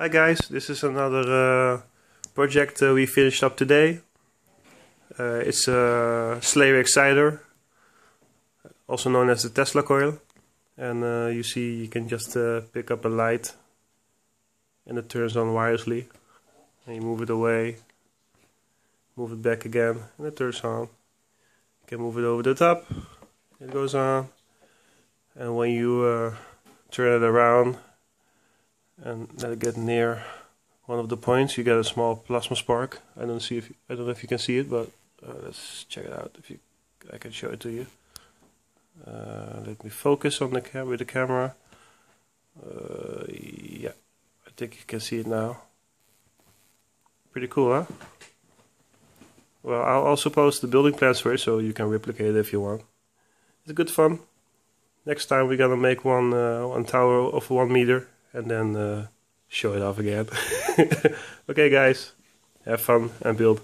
Hi guys, this is another uh, project uh, we finished up today. Uh, it's a Slayer Exciter, also known as the Tesla coil. And uh, you see you can just uh, pick up a light and it turns on wirelessly. And you move it away, move it back again and it turns on. You can move it over the top, it goes on. And when you uh, turn it around and let it get near one of the points. You get a small plasma spark. I don't see if you, I don't know if you can see it but uh, let's check it out. If you I can show it to you. Uh, let me focus on the cam with the camera. Uh, yeah I think you can see it now. Pretty cool huh? Well I'll also post the building plans for it so you can replicate it if you want. It's good fun. Next time we're gonna make one uh, one tower of one meter and then uh, show it off again. okay, guys, have fun and build.